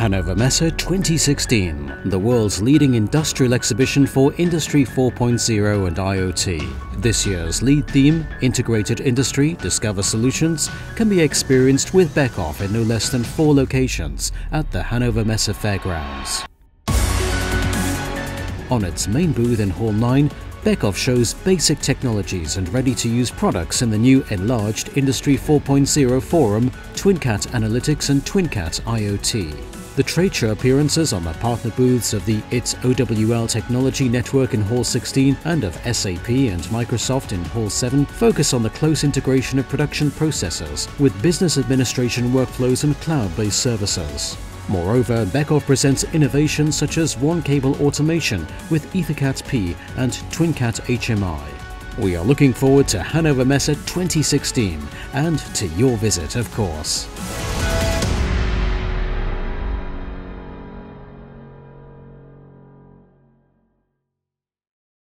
Hannover Messe 2016, the world's leading industrial exhibition for Industry 4.0 and IoT. This year's lead theme, Integrated Industry Discover Solutions, can be experienced with Beckhoff in no less than four locations at the Hanover Messe Fairgrounds. On its main booth in Hall 9, Beckhoff shows basic technologies and ready-to-use products in the new enlarged Industry 4.0 forum, TwinCat Analytics and TwinCat IoT. The trade show appearances on the partner booths of the ITS OWL Technology Network in Hall 16 and of SAP and Microsoft in Hall 7 focus on the close integration of production processes with business administration workflows and cloud-based services. Moreover, Beckhoff presents innovations such as one cable automation with EtherCAT P and TwinCat HMI. We are looking forward to Hannover Messe 2016 and to your visit, of course.